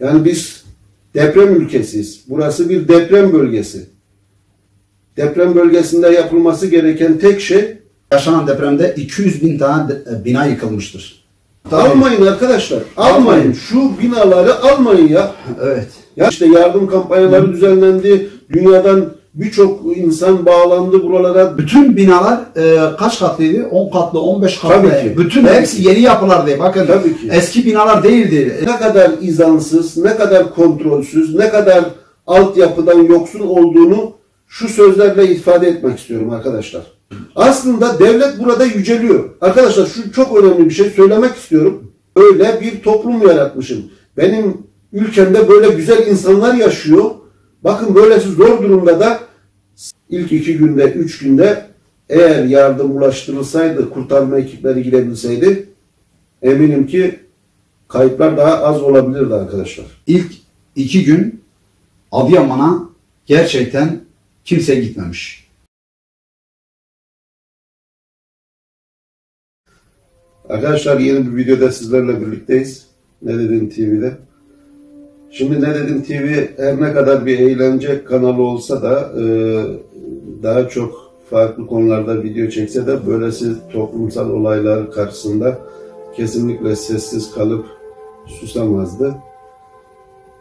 Yani biz deprem ülkesiyiz. Burası bir deprem bölgesi. Deprem bölgesinde yapılması gereken tek şey Yaşanan depremde 200 bin tane de- bina yıkılmıştır. almayın arkadaşlar. Almayın. Almayın. Şu binaları almayın ya. Evet. Ya işte yardım kampanyaları düzenlendi. Dünyadan birçok insan bağlandı buralara. Bütün binalar e, kaç katlıydı? 10 katlı, 15 katlı. Tabii ki. Bütün Tabii hepsi ki. yeni yapılardı. Bakın Tabii ki. eski binalar değildi. Ne kadar izansız, ne kadar kontrolsüz, ne kadar altyapıdan yoksun olduğunu şu sözlerle ifade etmek istiyorum arkadaşlar. Aslında devlet burada yüceliyor. Arkadaşlar şu çok önemli bir şey söylemek istiyorum. Öyle bir toplum yaratmışım. Benim ülkemde böyle güzel insanlar yaşıyor. Bakın böylesi zor durumda da ilk iki günde, üç günde eğer yardım ulaştırılsaydı, kurtarma ekipleri girebilseydi eminim ki kayıplar daha az olabilirdi arkadaşlar. İlk iki gün Adıyaman'a gerçekten kimse gitmemiş. Arkadaşlar yeni bir videoda sizlerle birlikteyiz. Ne Dedim TV'de. Şimdi Ne Dedim TV her ne kadar bir eğlence kanalı olsa da e, daha çok farklı konularda video çekse de böylesi toplumsal olaylar karşısında kesinlikle sessiz kalıp susamazdı.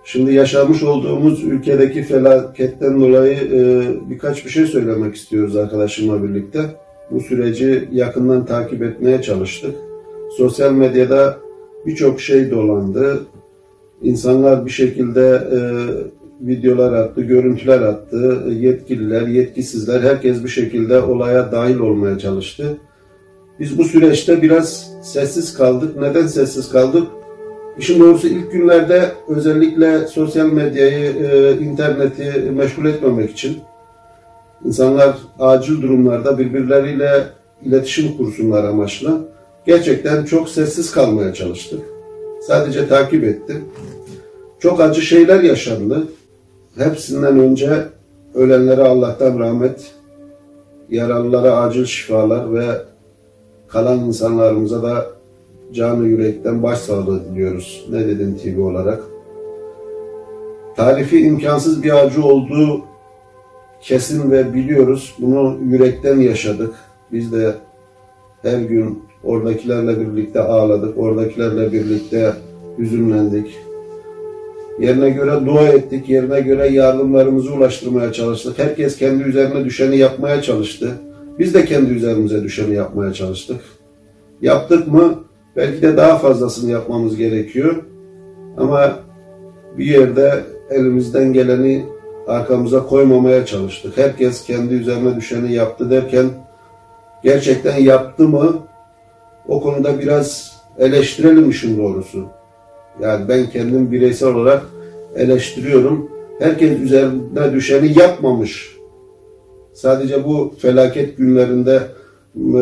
Şimdi yaşamış olduğumuz ülkedeki felaketten dolayı e, birkaç bir şey söylemek istiyoruz arkadaşımla birlikte. Bu süreci yakından takip etmeye çalıştık. Sosyal medyada birçok şey dolandı. İnsanlar bir şekilde e, videolar attı, görüntüler attı. Yetkililer, yetkisizler herkes bir şekilde olaya dahil olmaya çalıştı. Biz bu süreçte biraz sessiz kaldık. Neden sessiz kaldık? İşin doğrusu ilk günlerde özellikle sosyal medyayı, e, interneti meşgul etmemek için insanlar acil durumlarda birbirleriyle iletişim kursunlar amaçlı. Gerçekten çok sessiz kalmaya çalıştık. Sadece takip ettim. Çok acı şeyler yaşandı. Hepsinden önce ölenlere Allah'tan rahmet, yaralılara acil şifalar ve kalan insanlarımıza da canı yürekten başsağlığı diliyoruz. Ne dedim TV olarak. Tarifi imkansız bir acı olduğu kesin ve biliyoruz. Bunu yürekten yaşadık. Biz de her gün oradakilerle birlikte ağladık. Oradakilerle birlikte hüzünlendik. Yerine göre dua ettik. Yerine göre yardımlarımızı ulaştırmaya çalıştık. Herkes kendi üzerine düşeni yapmaya çalıştı. Biz de kendi üzerimize düşeni yapmaya çalıştık. Yaptık mı? Belki de daha fazlasını yapmamız gerekiyor. Ama bir yerde elimizden geleni arkamıza koymamaya çalıştık. Herkes kendi üzerine düşeni yaptı derken gerçekten yaptı mı? O konuda biraz eleştirelim işin doğrusu. Yani ben kendim bireysel olarak eleştiriyorum. Herkes üzerine düşeni yapmamış. Sadece bu felaket günlerinde e,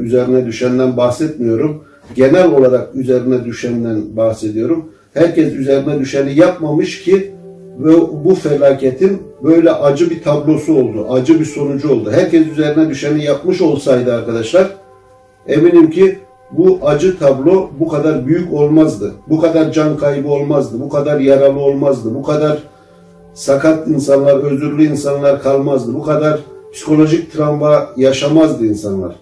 üzerine düşenden bahsetmiyorum. Genel olarak üzerine düşenden bahsediyorum. Herkes üzerine düşeni yapmamış ki ve bu felaketin böyle acı bir tablosu oldu. Acı bir sonucu oldu. Herkes üzerine düşeni yapmış olsaydı arkadaşlar eminim ki bu acı tablo bu kadar büyük olmazdı. Bu kadar can kaybı olmazdı. Bu kadar yaralı olmazdı. Bu kadar sakat insanlar, özürlü insanlar kalmazdı. Bu kadar psikolojik travma yaşamazdı insanlar.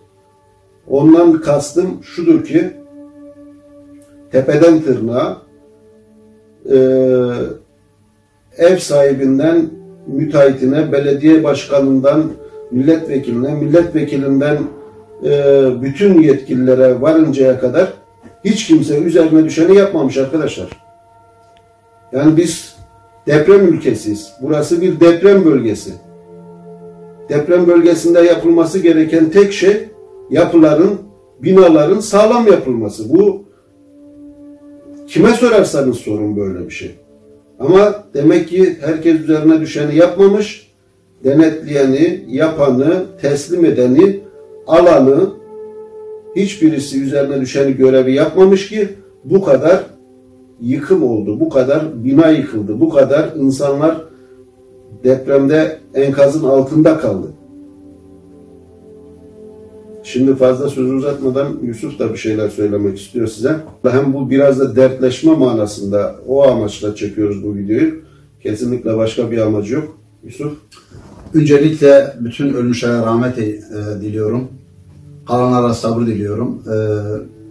Ondan kastım şudur ki tepeden tırnağa e, ev sahibinden müteahhitine, belediye başkanından milletvekiline, milletvekilinden e, bütün yetkililere varıncaya kadar hiç kimse üzerine düşeni yapmamış arkadaşlar. Yani biz deprem ülkesiyiz. Burası bir deprem bölgesi. Deprem bölgesinde yapılması gereken tek şey yapıların, binaların sağlam yapılması. Bu kime sorarsanız sorun böyle bir şey. Ama demek ki herkes üzerine düşeni yapmamış. Denetleyeni, yapanı, teslim edeni, alanı hiçbirisi üzerine düşeni görevi yapmamış ki bu kadar yıkım oldu, bu kadar bina yıkıldı, bu kadar insanlar depremde enkazın altında kaldı. Şimdi fazla söz uzatmadan Yusuf da bir şeyler söylemek istiyor size. Hem bu biraz da dertleşme manasında o amaçla çekiyoruz bu videoyu. Kesinlikle başka bir amacı yok. Yusuf. Öncelikle bütün ölmüşlere rahmet e, diliyorum. Kalanlara sabır diliyorum. E,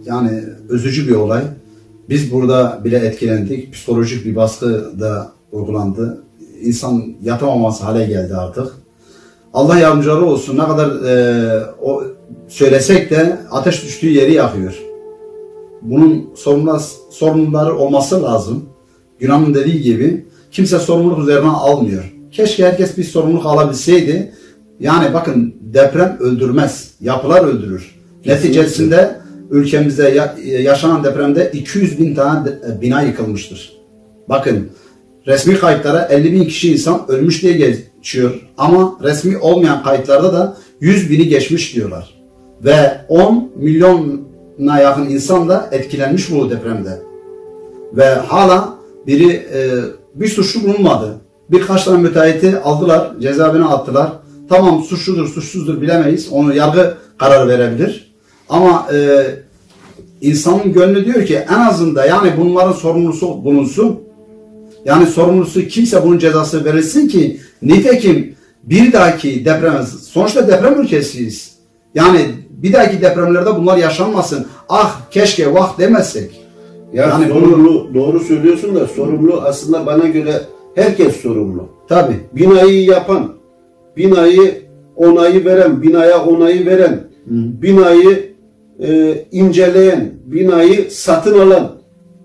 yani özücü bir olay. Biz burada bile etkilendik. Psikolojik bir baskı da uygulandı. İnsan yatamaması hale geldi artık. Allah yardımcıları olsun. Ne kadar e, o söylesek de ateş düştüğü yeri yakıyor. Bunun sorumlular, sorumluları olması lazım. Yunan'ın dediği gibi kimse sorumluluk üzerine almıyor. Keşke herkes bir sorumluluk alabilseydi. Yani bakın deprem öldürmez, yapılar öldürür. Kesinlikle. Neticesinde ülkemizde ya- yaşanan depremde 200 bin tane bina yıkılmıştır. Bakın resmi kayıtlara 50 bin kişi insan ölmüş diye geçiyor. Ama resmi olmayan kayıtlarda da 100 bini geçmiş diyorlar. Ve 10 milyona yakın insan da etkilenmiş bu depremde. Ve hala biri e, bir suçlu bulunmadı. Birkaç tane müteahhiti aldılar, cezaevine attılar. Tamam suçludur, suçsuzdur bilemeyiz. Onu yargı kararı verebilir. Ama e, insanın gönlü diyor ki en azından yani bunların sorumlusu bulunsun. Yani sorumlusu kimse bunun cezası verilsin ki nitekim bir dahaki deprem, sonuçta deprem ülkesiyiz. Yani bir dahaki depremlerde bunlar yaşanmasın. Ah keşke vah demezsek. Ya Yani sorumlu, doğru söylüyorsun da sorumlu aslında bana göre herkes sorumlu. Tabi. Binayı yapan, binayı onayı veren, binaya onayı veren, binayı e, inceleyen, binayı satın alan.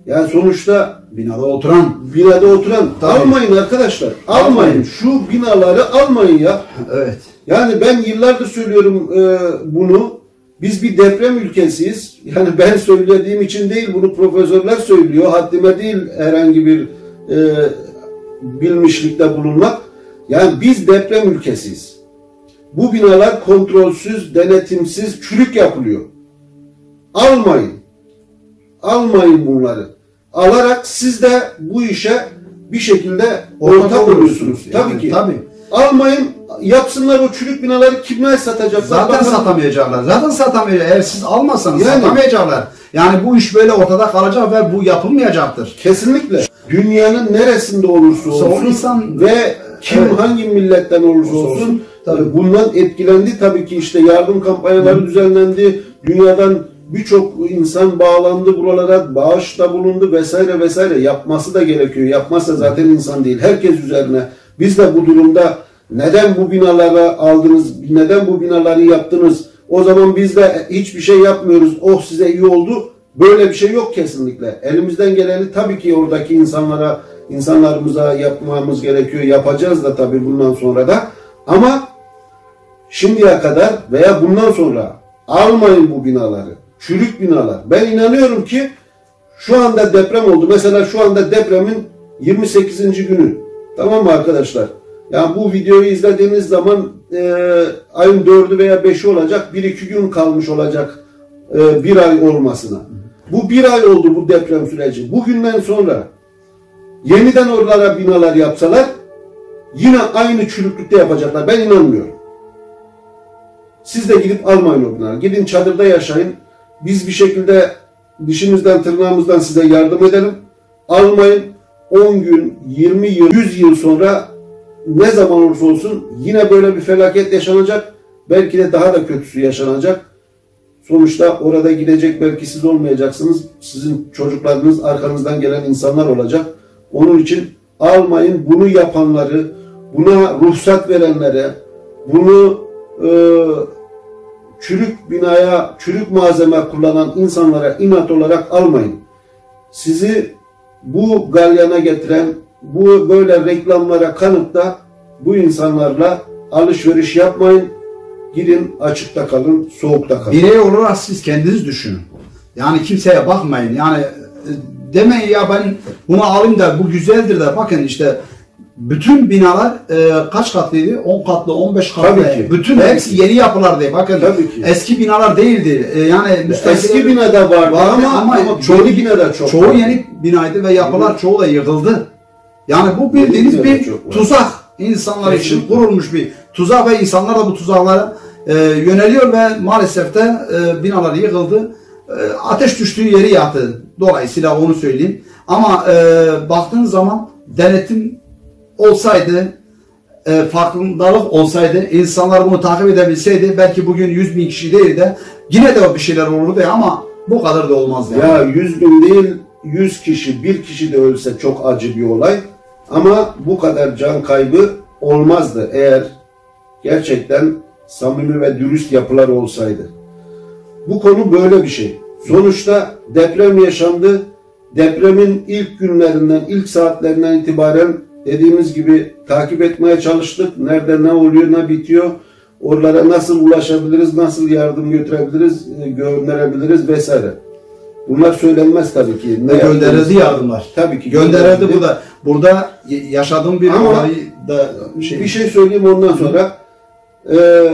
Yani sonuçta Binada oturan. binada oturan Tabii. almayın arkadaşlar. Almayın. Almayın. Şu binaları almayın ya. Evet. Yani ben yıllardır söylüyorum e, bunu. Biz bir deprem ülkesiyiz. Yani ben söylediğim için değil, bunu profesörler söylüyor. Haddime değil herhangi bir e, bilmişlikte bulunmak. Yani biz deprem ülkesiyiz. Bu binalar kontrolsüz, denetimsiz, çürük yapılıyor. Almayın. Almayın bunları. Alarak siz de bu işe bir şekilde ortak oluyorsunuz. Yani, tabii ki. tabii. Almayın, yapsınlar o çürük binaları kimler satacaklar? Zaten Bakalım. satamayacaklar. Zaten satamayacaklar. Eğer siz almazsanız Yani. satamayacaklar. Yani bu iş böyle ortada kalacak ve bu yapılmayacaktır. Kesinlikle. Dünyanın neresinde olursa olsun o insan- ve kim Evet. hangi milletten olursa olsun, olsun. Tabii. bundan etkilendi tabii ki işte yardım kampanyaları düzenlendi. Dünyadan birçok insan bağlandı buralara, bağışta bulundu vesaire vesaire. Yapması da gerekiyor. Yapmazsa zaten insan değil. Herkes üzerine. Biz de bu durumda neden bu binalara aldınız, neden bu binaları yaptınız? O zaman biz de hiçbir şey yapmıyoruz. Oh size iyi oldu. Böyle bir şey yok kesinlikle. Elimizden geleni tabii ki oradaki insanlara, insanlarımıza yapmamız gerekiyor. Yapacağız da tabii bundan sonra da. Ama şimdiye kadar veya bundan sonra almayın bu binaları. Çürük binalar. Ben inanıyorum ki şu anda deprem oldu. Mesela şu anda depremin 28. günü. Tamam mı arkadaşlar? Yani bu videoyu izlediğiniz zaman e, ayın 4'ü veya 5'i olacak. 1-2 gün kalmış olacak e, bir ay olmasına. Bu bir ay oldu bu deprem süreci. Bugünden sonra yeniden oralara binalar yapsalar yine aynı çürüklükte yapacaklar. Ben inanmıyorum. Siz de gidip almayın o binaları. Gidin çadırda yaşayın. Biz bir şekilde dişimizden tırnağımızdan size yardım edelim. Almayın. 10 gün, 20 yıl, 100 yıl sonra ne zaman olursa olsun yine böyle bir felaket yaşanacak. Belki de daha da kötüsü yaşanacak. Sonuçta orada gidecek belki siz olmayacaksınız. Sizin çocuklarınız arkanızdan gelen insanlar olacak. Onun için almayın bunu yapanları, buna ruhsat verenlere, bunu e, çürük binaya, çürük malzeme kullanan insanlara inat olarak almayın. Sizi bu galyana getiren, bu böyle reklamlara kanıp da bu insanlarla alışveriş yapmayın. Gidin açıkta kalın, soğukta kalın. Birey olarak siz kendiniz düşünün. Yani kimseye bakmayın. Yani e, demeyin ya ben bunu alayım da bu güzeldir de bakın işte bütün binalar e, kaç katlıydı? 10 katlı, 15 katlı. Tabii ki. Bütün Tabii hepsi ki. yeni yapılardı. Bakın Tabii ki. eski binalar değildi. E, yani Eski binada vardı ama, ama, çoğu, yeni binada çok çoğu vardı. yeni binaydı ve yapılar çoğu da yıkıldı. Yani bu bildiğiniz bir tuzak. insanlar için kurulmuş bir tuzak ve insanlar da bu tuzaklara e, yöneliyor ve maalesef de e, binalar yıkıldı. E, ateş düştüğü yeri yaktı. Dolayısıyla onu söyleyeyim. Ama e, baktığın zaman denetim olsaydı, e, farkındalık olsaydı, insanlar bunu takip edebilseydi belki bugün 100 bin kişi değil de yine de bir şeyler olurdu ama bu kadar da olmazdı. yani. Ya 100 bin değil 100 kişi, bir kişi de ölse çok acı bir olay. Ama bu kadar can kaybı olmazdı eğer gerçekten samimi ve dürüst yapılar olsaydı. Bu konu böyle bir şey. Sonuçta deprem yaşandı. Depremin ilk günlerinden, ilk saatlerinden itibaren dediğimiz gibi takip etmeye çalıştık. Nerede ne oluyor, ne bitiyor. Oralara nasıl ulaşabiliriz, nasıl yardım götürebiliriz, e, gönderebiliriz vesaire. Bunlar söylenmez tabii ki. Ne gönderildi yardımlar. Tabii ki Gönderildi bu da. Burada yaşadığım bir Ama olayı da şey, Bir şey söyleyeyim ondan sonra. Ee,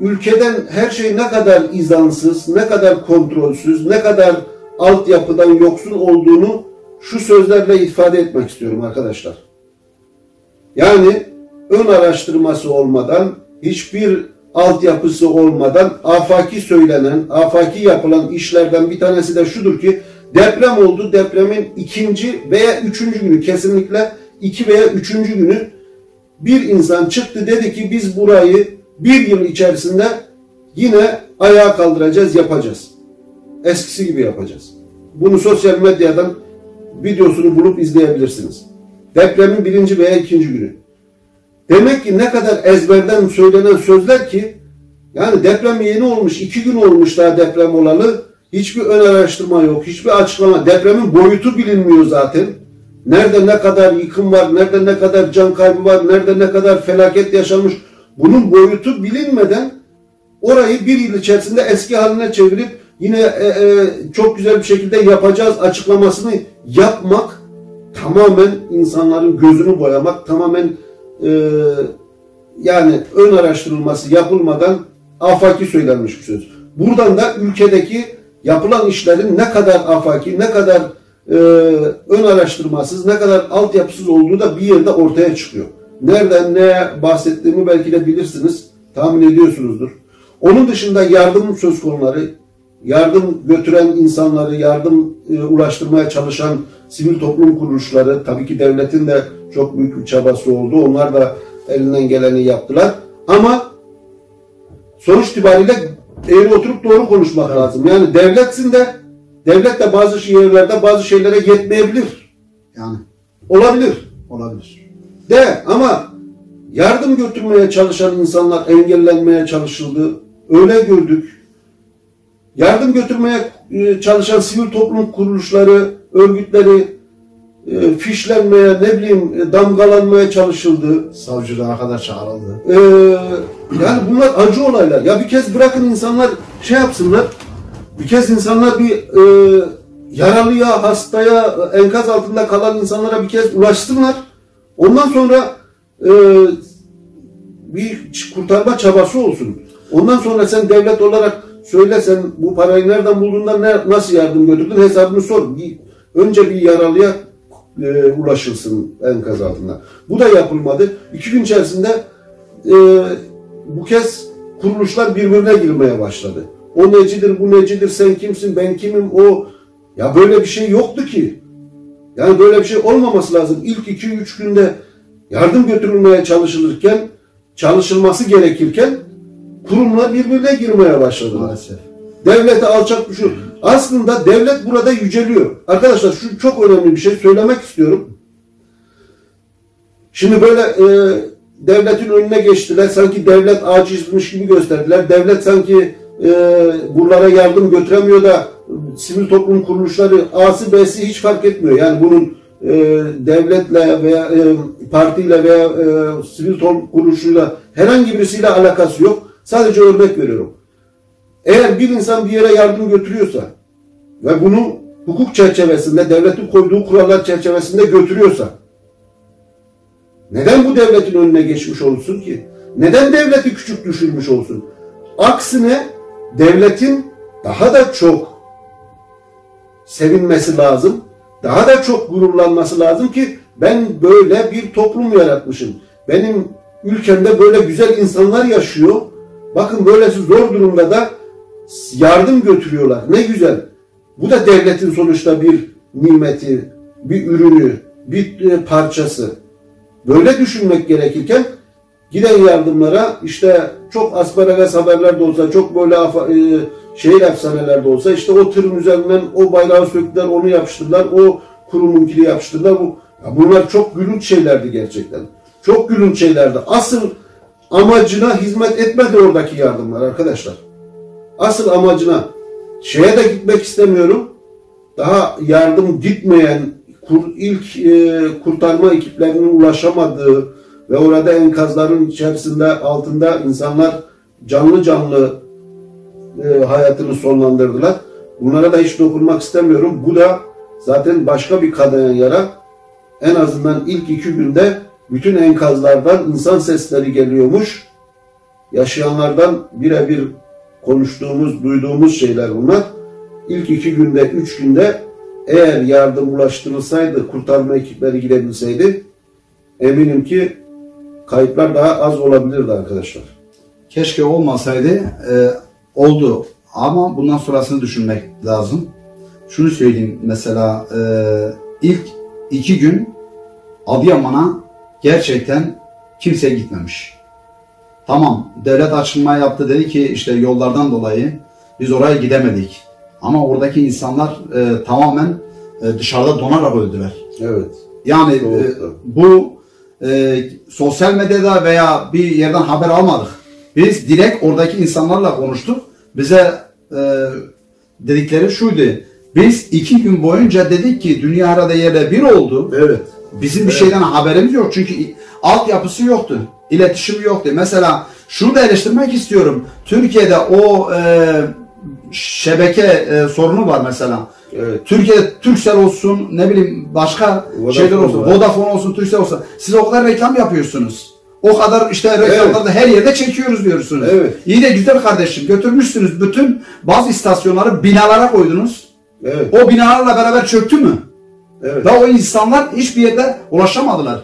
ülkeden her şey ne kadar izansız, ne kadar kontrolsüz, ne kadar altyapıdan yoksun olduğunu şu sözlerle ifade etmek istiyorum arkadaşlar. Yani ön araştırması olmadan, hiçbir altyapısı olmadan afaki söylenen, afaki yapılan işlerden bir tanesi de şudur ki deprem oldu. Depremin ikinci veya üçüncü günü kesinlikle iki veya üçüncü günü bir insan çıktı dedi ki biz burayı bir yıl içerisinde yine ayağa kaldıracağız, yapacağız. Eskisi gibi yapacağız. Bunu sosyal medyadan videosunu bulup izleyebilirsiniz. Depremin birinci veya ikinci günü. Demek ki ne kadar ezberden söylenen sözler ki yani deprem yeni olmuş, iki gün olmuş daha deprem olalı. Hiçbir ön araştırma yok, hiçbir açıklama. Depremin boyutu bilinmiyor zaten. Nerede ne kadar yıkım var, nerede ne kadar can kaybı var, nerede ne kadar felaket yaşanmış. Bunun boyutu bilinmeden orayı bir yıl içerisinde eski haline çevirip yine e, e, çok güzel bir şekilde yapacağız açıklamasını yapmak tamamen insanların gözünü boyamak, tamamen e, yani ön araştırılması yapılmadan afaki söylenmiş bir söz. Buradan da ülkedeki yapılan işlerin ne kadar afaki, ne kadar e, ön araştırmasız, ne kadar altyapısız olduğu da bir yerde ortaya çıkıyor. Nereden ne bahsettiğimi belki de bilirsiniz, tahmin ediyorsunuzdur. Onun dışında yardım söz konuları, yardım götüren insanları, yardım e, ulaştırmaya çalışan sivil toplum kuruluşları, tabii ki devletin de çok büyük bir çabası oldu. Onlar da elinden geleni yaptılar. Ama sonuç itibariyle eğri oturup doğru konuşmak lazım. Yani devletsin de devlet de bazı şehirlerde bazı şeylere yetmeyebilir. yani Olabilir. olabilir. De ama yardım götürmeye çalışan insanlar engellenmeye çalışıldı. Öyle gördük. Yardım götürmeye e, çalışan sivil toplum kuruluşları, örgütleri e, fişlenmeye, ne bileyim e, damgalanmaya çalışıldı. Savcılığa kadar çağrıldı. Ee, yani bunlar acı olaylar. Ya bir kez bırakın insanlar şey yapsınlar. Bir kez insanlar bir e, yaralıya, hastaya, enkaz altında kalan insanlara bir kez ulaşsınlar. Ondan sonra e, bir kurtarma çabası olsun. Ondan sonra sen devlet olarak söyle sen bu parayı nereden bulduğundan ne, nasıl yardım götürdün hesabını sor. Bir, önce bir yaralıya e, ulaşılsın enkaz altında. Bu da yapılmadı. İki gün içerisinde e, bu kez kuruluşlar birbirine girmeye başladı. O necidir, bu necidir, sen kimsin, ben kimim, o... Ya böyle bir şey yoktu ki. Yani böyle bir şey olmaması lazım. İlk iki üç günde yardım götürülmeye çalışılırken, çalışılması gerekirken kurumlar birbirine girmeye başladılar. Maalesef. Devlete alçak düşüyor. Aslında devlet burada yüceliyor. Arkadaşlar şu çok önemli bir şey söylemek istiyorum. Şimdi böyle e, devletin önüne geçtiler. Sanki devlet acizmiş gibi gösterdiler. Devlet sanki e, buralara yardım götüremiyor da sivil toplum kuruluşları A'sı B'si hiç fark etmiyor. Yani bunun e, devletle veya e, partiyle veya e, sivil toplum kuruluşuyla herhangi birisiyle alakası yok. Sadece örnek veriyorum. Eğer bir insan bir yere yardım götürüyorsa ve bunu hukuk çerçevesinde, devletin koyduğu kurallar çerçevesinde götürüyorsa neden bu devletin önüne geçmiş olsun ki? Neden devleti küçük düşürmüş olsun? Aksine devletin daha da çok sevinmesi lazım. Daha da çok gururlanması lazım ki ben böyle bir toplum yaratmışım. Benim ülkemde böyle güzel insanlar yaşıyor Bakın böylesi zor durumda da yardım götürüyorlar. Ne güzel. Bu da devletin sonuçta bir nimeti, bir ürünü, bir e, parçası. Böyle düşünmek gerekirken giden yardımlara işte çok asparagas haberler de olsa, çok böyle e, şehir efsaneler de olsa işte o tırın üzerinden o bayrağı söktüler, onu yapıştırdılar, o kurumunkini yapıştırdılar. Bu, bunlar çok gülünç şeylerdi gerçekten. Çok gülünç şeylerdi. Asıl amacına hizmet etmedi oradaki yardımlar arkadaşlar. Asıl amacına şeye de gitmek istemiyorum. Daha yardım gitmeyen kur, ilk e, kurtarma ekiplerinin ulaşamadığı ve orada enkazların içerisinde altında insanlar canlı canlı e, hayatını sonlandırdılar. Bunlara da hiç dokunmak istemiyorum. Bu da zaten başka bir kanayan yara. En azından ilk iki günde bütün enkazlardan insan sesleri geliyormuş. Yaşayanlardan birebir konuştuğumuz, duyduğumuz şeyler bunlar. İlk iki günde, üç günde eğer yardım ulaştırılsaydı, kurtarma ekipleri gidebilseydi eminim ki kayıplar daha az olabilirdi arkadaşlar. Keşke olmasaydı. E, oldu. Ama bundan sonrasını düşünmek lazım. Şunu söyleyeyim mesela e, ilk iki gün Adıyaman'a gerçekten kimse gitmemiş. Tamam devlet açılma yaptı dedi ki işte yollardan dolayı biz oraya gidemedik. Ama oradaki insanlar e, tamamen e, dışarıda donarak öldüler. Evet. Yani e, bu e, sosyal medyada veya bir yerden haber almadık. Biz direkt oradaki insanlarla konuştuk. Bize e, dedikleri şuydu. Biz iki gün boyunca dedik ki dünya arada yerde bir oldu. Evet. Bizim bir şeyden haberimiz yok çünkü altyapısı yoktu. İletişim yoktu. Mesela şunu da eleştirmek istiyorum. Türkiye'de o e, şebeke e, sorunu var mesela. Evet. Türkiye'de Turkcell olsun, ne bileyim başka Vodafone şeyler olsun, var. Vodafone olsun, Turkcell olsun. Siz o kadar reklam yapıyorsunuz. O kadar işte reklamlarda her yerde çekiyoruz diyorsunuz. Evet. İyi de güzel kardeşim götürmüşsünüz bütün bazı istasyonları binalara koydunuz. Evet. O binalarla beraber çöktü mü? Evet. Ve o insanlar hiçbir yerde ulaşamadılar.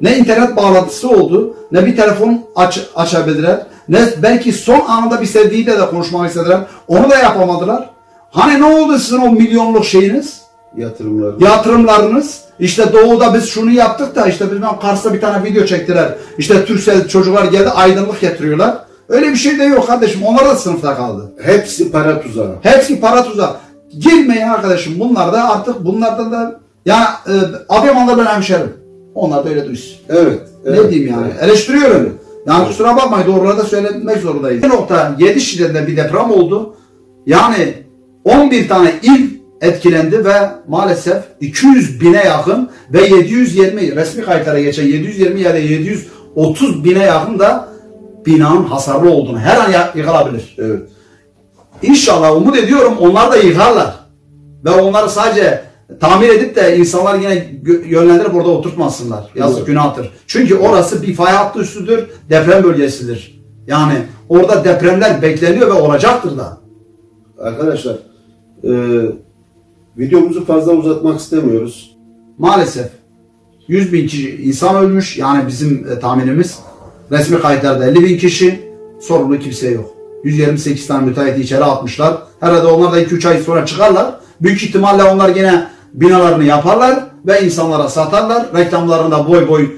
Ne internet bağlantısı oldu, ne bir telefon aç, açabildiler, ne belki son anında bir sevdiğiyle de konuşmak istediler. Onu da yapamadılar. Hani ne oldu sizin o milyonluk şeyiniz? Yatırımlar. Yatırımlarınız? İşte doğuda biz şunu yaptık da işte bilmem Kars'ta bir tane video çektiler. İşte Türksel çocuklar geldi aydınlık getiriyorlar. Öyle bir şey de yok kardeşim. Onlar da sınıfta kaldı. Hepsi para tuzağı. Hepsi para tuzağı. Girmeyin arkadaşım. Bunlar da artık bunlardan da yani e, Adıyaman'da ben hemşerim. Onlar da öyle duysun. Evet. Ne evet, diyeyim yani? evet. Eleştiriyorum. Yani kusura bakmayın doğruları da söylemek zorundayız. Bir nokta 7 şiddetinde bir deprem oldu. Yani 11 tane il etkilendi ve maalesef 200 bine yakın ve 720 resmi kayıtlara geçen 720 ya da 730 bine yakın da binanın hasarlı olduğunu her an ya- yıkılabilir. Evet. İnşallah umut ediyorum onlar da yıkarlar. Ve onları sadece tamir edip de insanlar yine yönlendirip orada oturtmasınlar. Yazık Evet. günahtır. Çünkü orası bir fay hattı üstüdür, deprem bölgesidir. Yani orada depremler bekleniyor ve olacaktır da. Arkadaşlar e, videomuzu fazla uzatmak istemiyoruz. Maalesef 100 bin kişi insan ölmüş. Yani bizim e, tahminimiz resmi kayıtlarda 50 bin kişi sorumlu kimse yok. 128 tane müteahhiti içeri atmışlar. Herhalde onlar da 2-3 ay sonra çıkarlar. Büyük ihtimalle onlar gene binalarını yaparlar ve insanlara satarlar. Reklamlarını da boy boy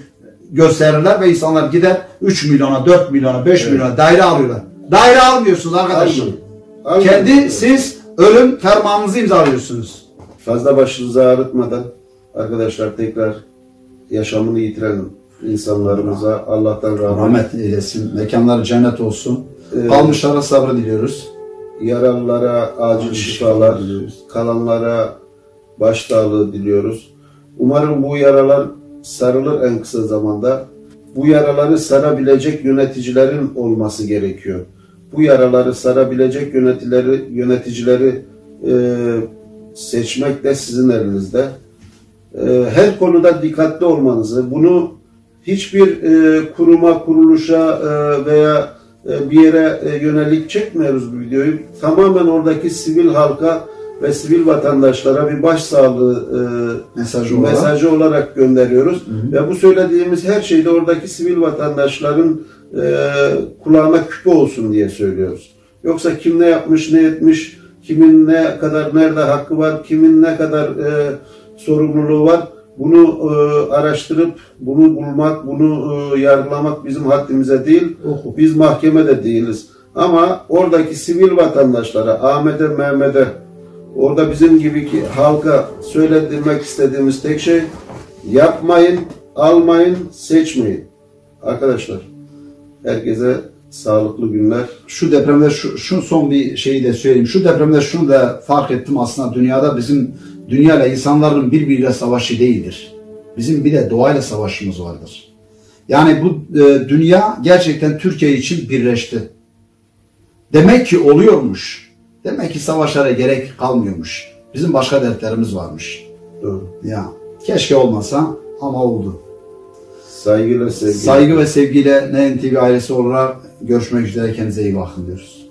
gösterirler ve insanlar gider 3 milyona, 4 milyona, 5 milyona daire alıyorlar. Daire almıyorsunuz. Almayın. Kendi siz ölüm fermanınızı imzalıyorsunuz. Fazla başınızı ağrıtmadan arkadaşlar tekrar yaşamını yitiren insanlarımıza Allah'tan rahmet, Rahmet eylesin. Mekanları cennet olsun. Ee, Kalmışlara sabrı diliyoruz. yaralılara acil şifalar, kalanlara başsağlığı diliyoruz. Umarım bu yaralar sarılır en kısa zamanda. Bu yaraları sarabilecek yöneticilerin olması gerekiyor. Bu yaraları sarabilecek yönetileri, yöneticileri e, seçmek de sizin elinizde. E, her konuda dikkatli olmanızı, bunu hiçbir e, kuruma, kuruluşa e, veya e, bir yere e, yönelik çekmiyoruz bu videoyu. Tamamen oradaki sivil halka ve sivil vatandaşlara bir başsağlığı e, Mesajı olarak. mesajı olarak gönderiyoruz. Ve bu söylediğimiz her şeyde oradaki sivil vatandaşların e, kulağına küpe olsun diye söylüyoruz. Yoksa kim ne yapmış, ne etmiş, kimin ne kadar nerede hakkı var, kimin ne kadar e, sorumluluğu var bunu e, araştırıp bunu bulmak, bunu e, yargılamak bizim haddimize değil. Oku. Biz mahkemede değiliz. Ama oradaki sivil vatandaşlara, Ahmet'e, Mehmet'e, orada bizim gibi ki halka söyledirmek istediğimiz tek şey yapmayın, almayın, seçmeyin. Arkadaşlar, herkese sağlıklı günler. Şu depremde şu, şu son bir şeyi de söyleyeyim. Şu depremde şunu da fark ettim aslında dünyada bizim dünyayla insanların birbiriyle savaşı değildir. Bizim bir de doğayla savaşımız vardır. Yani bu e, dünya gerçekten Türkiye için birleşti. Demek ki oluyormuş. Demek ki savaşlara gerek kalmıyormuş. Bizim başka dertlerimiz varmış. Doğru. Ya keşke olmasa ama oldu. Saygıyla, sevgiyle. Saygı ve sevgiyle NNTV ailesi olarak görüşmek üzere. Kendinize iyi bakın diyoruz.